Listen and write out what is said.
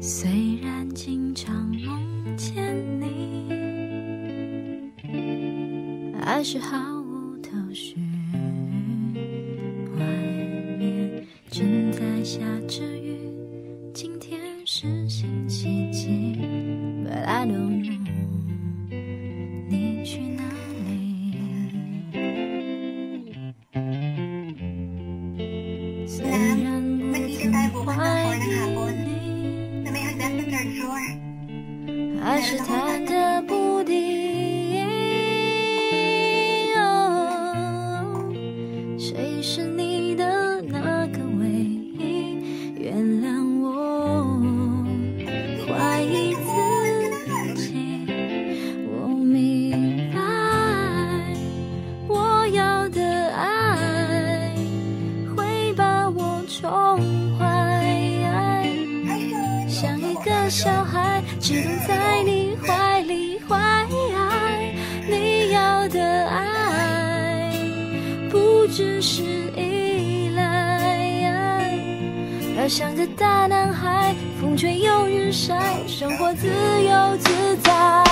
虽然经常梦见你，还是毫无头绪。外面正在下着雨，今天是星期几？But I don't know，你去还是弹的小孩，只能在你怀里怀。你要的爱，不只是依赖。要像个大男孩，风吹又日晒，生活自由自在。